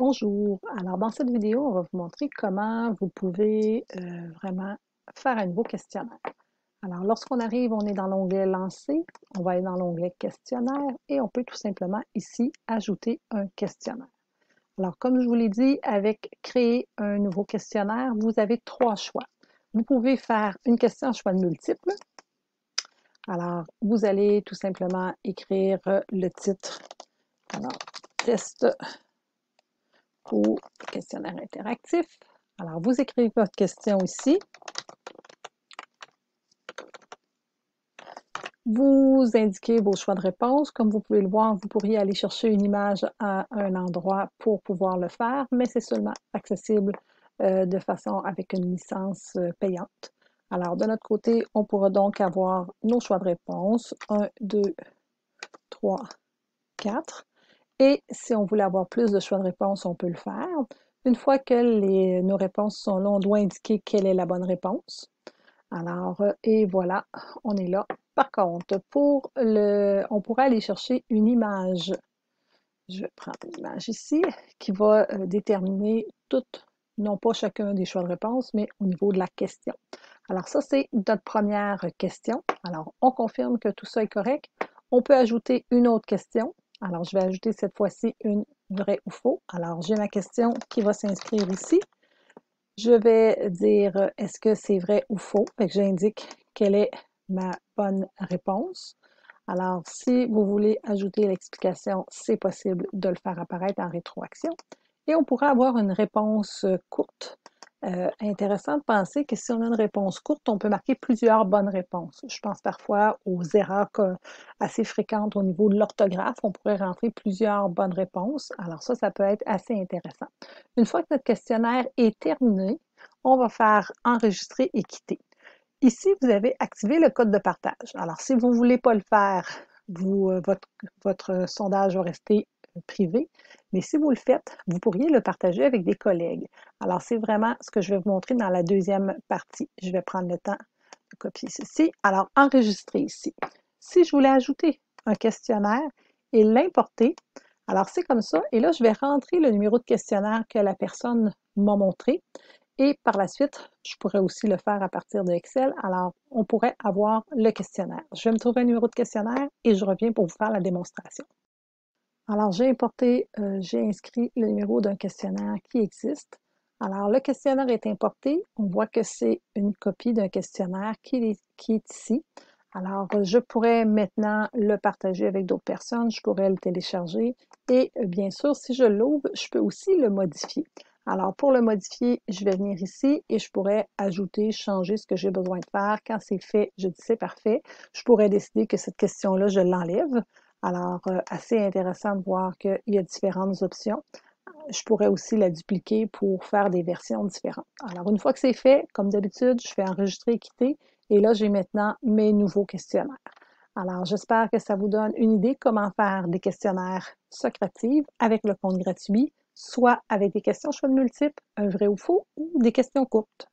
Bonjour. Alors, dans cette vidéo, on va vous montrer comment vous pouvez euh, vraiment faire un nouveau questionnaire. Alors, lorsqu'on arrive, on est dans l'onglet Lancer, on va aller dans l'onglet Questionnaire et on peut tout simplement ici ajouter un questionnaire. Alors, comme je vous l'ai dit, avec Créer un nouveau questionnaire, vous avez trois choix. Vous pouvez faire une question à choix de multiples. Alors, vous allez tout simplement écrire le titre. Alors, test ou questionnaire interactif. Alors, vous écrivez votre question ici. Vous indiquez vos choix de réponse. Comme vous pouvez le voir, vous pourriez aller chercher une image à un endroit pour pouvoir le faire, mais c'est seulement accessible euh, de façon avec une licence euh, payante. Alors, de notre côté, on pourra donc avoir nos choix de réponse. 1, 2, 3, 4. Et si on voulait avoir plus de choix de réponse, on peut le faire. Une fois que nos réponses sont là, on doit indiquer quelle est la bonne réponse. Alors, euh, et voilà, on est là. Par contre, pour le, on pourrait aller chercher une image. Je vais prendre une image ici qui va euh, déterminer toutes, non pas chacun des choix de réponse, mais au niveau de la question. Alors ça, c'est notre première question. Alors, on confirme que tout ça est correct. On peut ajouter une autre question. Alors, je vais ajouter cette fois-ci une vraie ou faux. Alors, j'ai ma question qui va s'inscrire ici. Je vais dire est-ce que c'est vrai ou faux? Fait que j'indique quelle est ma bonne réponse. Alors, si vous voulez ajouter l'explication, c'est possible de le faire apparaître en rétroaction. Et on pourra avoir une réponse courte euh, intéressant de penser que si on a une réponse courte, on peut marquer plusieurs bonnes réponses. Je pense parfois aux erreurs assez fréquentes au niveau de l'orthographe. On pourrait rentrer plusieurs bonnes réponses. Alors ça, ça peut être assez intéressant. Une fois que notre questionnaire est terminé, on va faire enregistrer et quitter. Ici, vous avez activé le code de partage. Alors, si vous ne voulez pas le faire, euh, votre, votre sondage va rester privé. Mais si vous le faites, vous pourriez le partager avec des collègues. Alors, c'est vraiment ce que je vais vous montrer dans la deuxième partie. Je vais prendre le temps de copier ceci. Alors, enregistrer ici. Si je voulais ajouter un questionnaire et l'importer, alors c'est comme ça. Et là, je vais rentrer le numéro de questionnaire que la personne m'a montré. Et par la suite, je pourrais aussi le faire à partir de Excel. Alors, on pourrait avoir le questionnaire. Je vais me trouver un numéro de questionnaire et je reviens pour vous faire la démonstration. Alors, j'ai importé, euh, j'ai inscrit le numéro d'un questionnaire qui existe. Alors, le questionnaire est importé. On voit que c'est une copie d'un questionnaire qui est, ici. Alors, je pourrais maintenant le partager avec d'autres personnes. Je pourrais le télécharger. Et euh, bien sûr, si je l'ouvre, je peux aussi le modifier. Alors, pour le modifier, je vais venir ici et je pourrais ajouter, changer ce que j'ai besoin de faire. Quand c'est fait, je dis c'est parfait. Je pourrais décider que cette question-là, je l'enlève. Alors, euh, assez intéressant de voir qu'il y a différentes options. Je pourrais aussi la dupliquer pour faire des versions différentes. Alors, une fois que c'est fait, comme d'habitude, je fais enregistrer et quitter. Et là, j'ai maintenant mes nouveaux questionnaires. Alors, j'espère que ça vous donne une idée comment faire des questionnaires Socrative avec le compte gratuit, soit avec des questions choix multiples, un vrai ou faux, ou des questions courtes.